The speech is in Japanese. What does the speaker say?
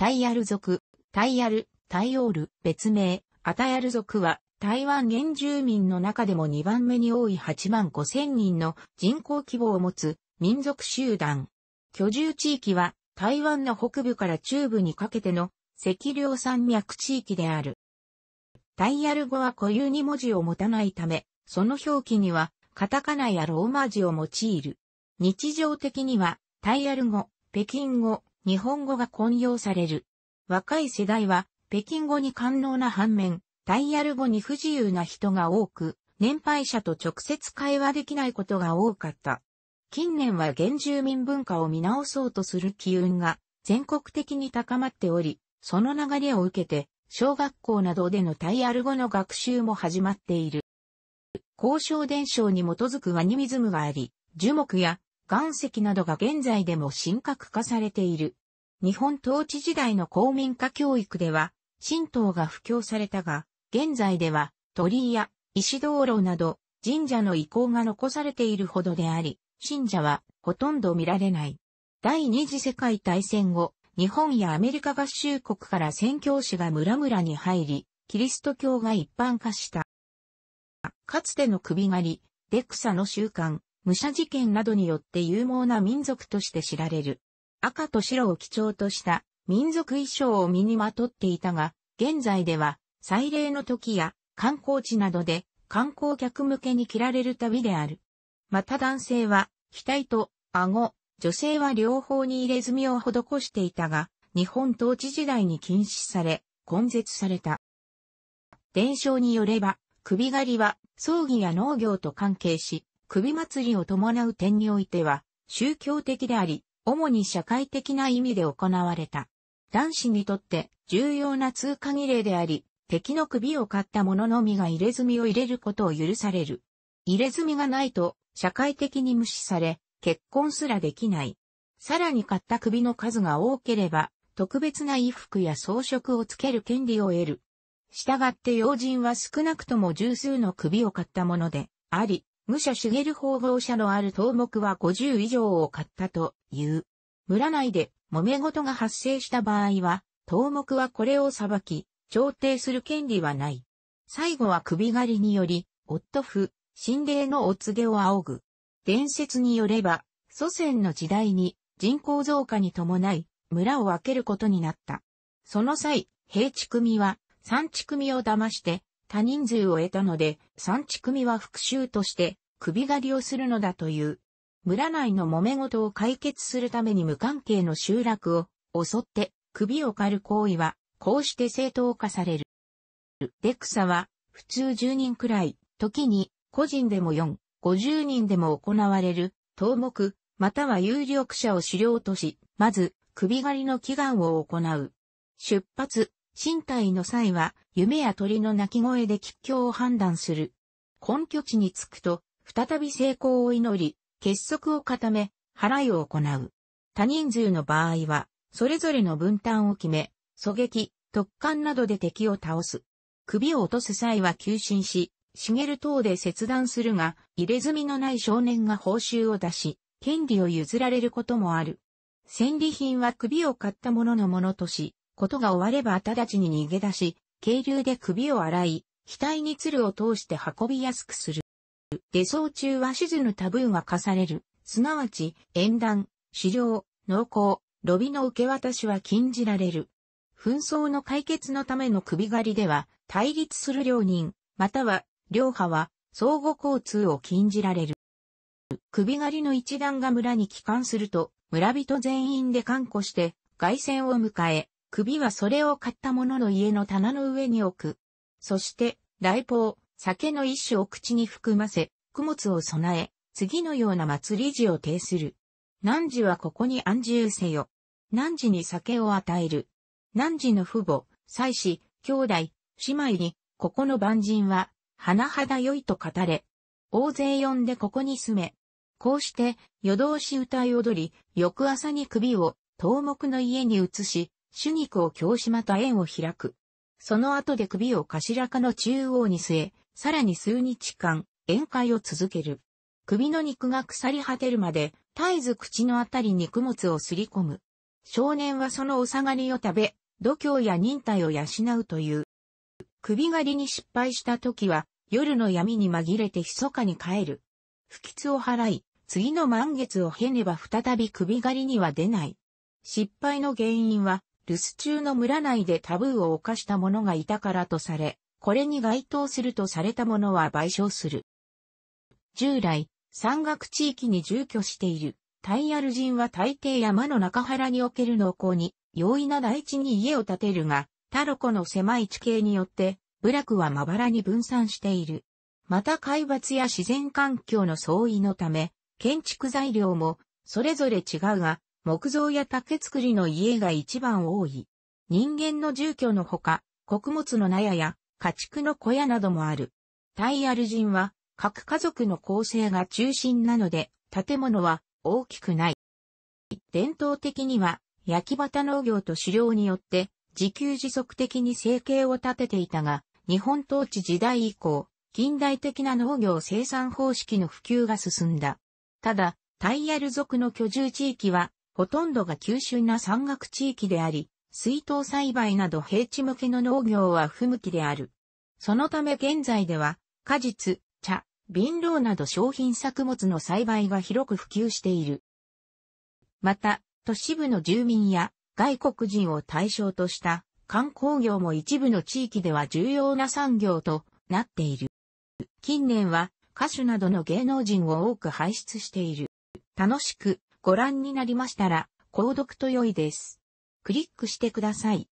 タイヤル族、タイヤル、タイオール、別名、アタヤル族は、台湾原住民の中でも2番目に多い8万5千人の人口規模を持つ民族集団。居住地域は台湾の北部から中部にかけての赤稜山脈地域である。タイヤル語は固有に文字を持たないため、その表記にはカタカナやローマ字を用いる。日常的にはタイヤル語、北京語、日本語が混用される。若い世代は北京語に寛容な反面、タイヤル語に不自由な人が多く、年配者と直接会話できないことが多かった。近年は原住民文化を見直そうとする機運が全国的に高まっており、その流れを受けて、小学校などでのタイアル語の学習も始まっている。交渉伝承に基づくワニミズムがあり、樹木や岩石などが現在でも神格化されている。日本統治時代の公民化教育では、神道が布教されたが、現在では鳥居や石道路など神社の遺構が残されているほどであり、信者はほとんど見られない。第二次世界大戦後、日本やアメリカ合衆国から宣教師が村々に入り、キリスト教が一般化した。かつての首狩り、デクサの習慣、武者事件などによって勇猛な民族として知られる。赤と白を基調とした民族衣装を身にまとっていたが、現在では祭礼の時や観光地などで観光客向けに着られる旅である。また男性は、額と顎、女性は両方に入れ墨を施していたが、日本統治時代に禁止され、根絶された。伝承によれば、首狩りは葬儀や農業と関係し、首祭りを伴う点においては、宗教的であり、主に社会的な意味で行われた。男子にとって重要な通過儀礼であり、敵の首を買った者のみが入れ墨を入れることを許される。入れ墨がないと社会的に無視され、結婚すらできない。さらに買った首の数が多ければ、特別な衣服や装飾をつける権利を得る。したがって要人は少なくとも十数の首を買ったものであり、武者茂法合者のある頭目は50以上を買ったという。村内で揉め事が発生した場合は、頭目はこれを裁き、調停する権利はない。最後は首狩りにより、夫婦、心霊のお告げを仰ぐ。伝説によれば、祖先の時代に人口増加に伴い村を分けることになった。その際、平地組は三地組を騙して多人数を得たので、三地組は復讐として首狩りをするのだという。村内の揉め事を解決するために無関係の集落を襲って首を狩る行為は、こうして正当化される。デクサは普通10人くらい、時に個人でも4、50人でも行われる、頭目、または有力者を資料とし、まず、首狩りの祈願を行う。出発、身体の際は、夢や鳥の鳴き声で吉凶を判断する。根拠地に着くと、再び成功を祈り、結束を固め、払いを行う。多人数の場合は、それぞれの分担を決め、狙撃、突貫などで敵を倒す。首を落とす際は急進し、茂る等で切断するが、入れ墨のない少年が報酬を出し、権利を譲られることもある。戦利品は首を買った者のものとし、ことが終われば直ちに逃げ出し、渓流で首を洗い、額に鶴を通して運びやすくする。下走中は手術のタブーが課される。すなわち、縁談、狩猟、農耕、ロビの受け渡しは禁じられる。紛争の解決のための首狩りでは、対立する両人、または両派は相互交通を禁じられる。首狩りの一団が村に帰還すると、村人全員で観護して凱旋を迎え、首はそれを買った者の家の棚の上に置く。そして、来訪、酒の一種を口に含ませ、供物を備え、次のような祭り時を呈する。汝はここに安住せよ。汝に酒を与える。汝の父母、妻子、兄弟、姉妹に、ここの万人は、甚だ良いと語れ。大勢呼んでここに住め。こうして、夜通し歌い踊り、翌朝に首を、東目の家に移し、主肉を京島と縁を開く。その後で首を頭かの中央に据え、さらに数日間、宴会を続ける。首の肉が腐り果てるまで、絶えず口のあたりに供物をすり込む。少年はそのお下がりを食べ、度胸や忍耐を養うという。首狩りに失敗した時は、夜の闇に紛れて密かに帰る。不吉を払い、次の満月を経ねば再び首狩りには出ない。失敗の原因は、留守中の村内でタブーを犯した者がいたからとされ、これに該当するとされた者は賠償する。従来、山岳地域に住居している、タイヤル人は大抵山の中原における農耕に、容易な大地に家を建てるが、タロコの狭い地形によって、部落はまばらに分散している。また海抜や自然環境の相違のため、建築材料もそれぞれ違うが、木造や竹作りの家が一番多い。人間の住居のほか、穀物の納屋や家畜の小屋などもある。タイアル人は各家族の構成が中心なので、建物は大きくない。伝統的には焼き畑農業と狩猟によって自給自足的に生計を立てていたが、日本統治時代以降、近代的な農業生産方式の普及が進んだ。ただ、タイヤル族の居住地域は、ほとんどが急峻な山岳地域であり、水筒栽培など平地向けの農業は不向きである。そのため現在では、果実、茶、瓶ロなど商品作物の栽培が広く普及している。また、都市部の住民や外国人を対象とした観光業も一部の地域では重要な産業となっている。近年は歌手などの芸能人を多く輩出している。楽しくご覧になりましたら、購読と良いです。クリックしてください。